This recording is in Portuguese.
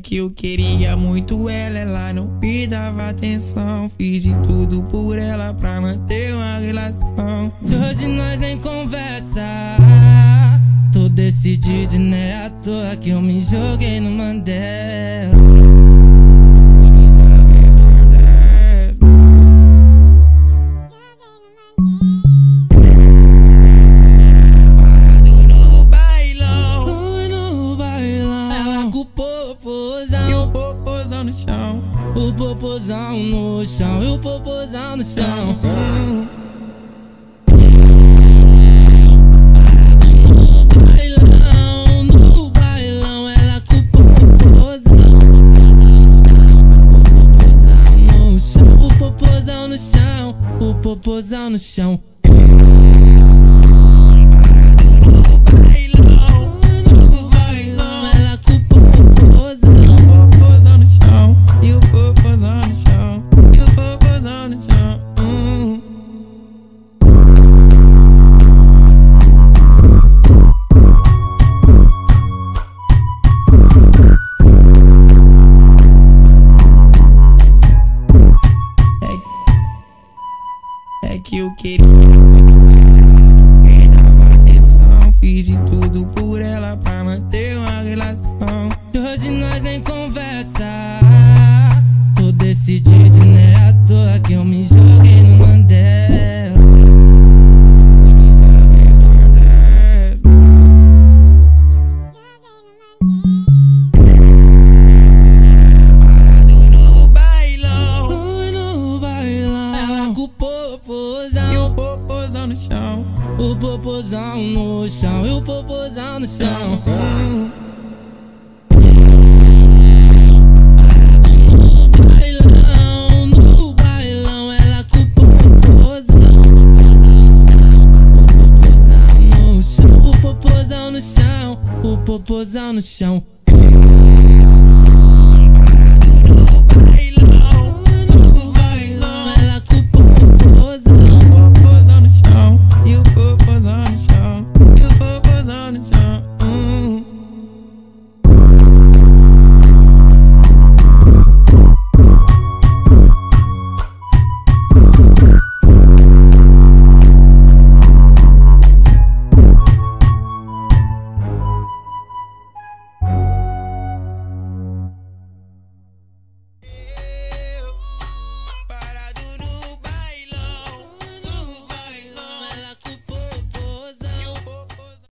Que eu queria muito ela, ela não me dava atenção. Fiz de tudo por ela pra manter uma relação. Hoje nós nem conversa. Tô decidido e não é à toa que eu me joguei no Mandela. No chão. O popozão no chão, e o popozão no chão. O popozão no chão, Que eu queria. Me dava atenção, fiz de tudo por ela no chão. O popozão no chão, e o popozão no chão. Bailão, no bailão, ela com o popozão. O popozão no chão, o popozão no chão.